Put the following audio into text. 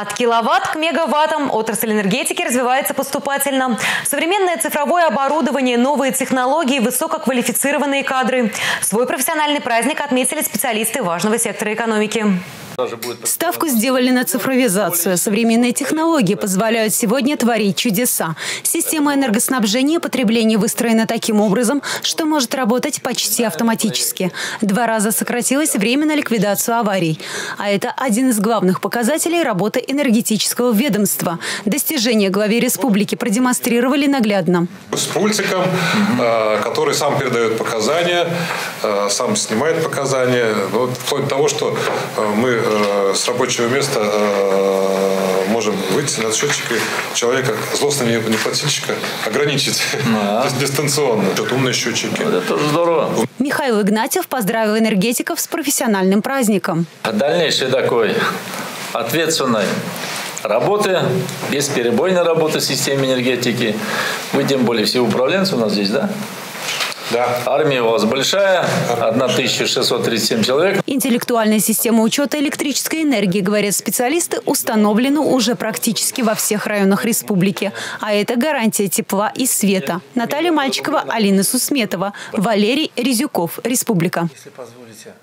От киловатт к мегаваттам отрасль энергетики развивается поступательно. Современное цифровое оборудование, новые технологии, высококвалифицированные кадры. Свой профессиональный праздник отметили специалисты важного сектора экономики. Ставку сделали на цифровизацию. Современные технологии позволяют сегодня творить чудеса. Система энергоснабжения и потребления выстроена таким образом, что может работать почти автоматически. Два раза сократилось время на ликвидацию аварий. А это один из главных показателей работы энергетического ведомства. Достижения главе республики продемонстрировали наглядно. С пультиком, э, который сам передает показания, сам снимает показания. Вот, вплоть до того, что э, мы Э, с рабочего места э, можем выйти на счетчик и человека, злостного неплательщика, ограничить а. дистанционно. Вот умные счетчики. Это тоже здорово. Михаил Игнатьев поздравил энергетиков с профессиональным праздником. Дальнейший такой ответственной работы, бесперебойной работы в системе энергетики. Вы тем более все управленцы у нас здесь, да? Да. Армия у вас большая, 1637 человек. Интеллектуальная система учета электрической энергии, говорят специалисты, установлена уже практически во всех районах республики. А это гарантия тепла и света. Наталья Мальчикова, Алина Сусметова, Валерий Резюков, Республика. Если позволите.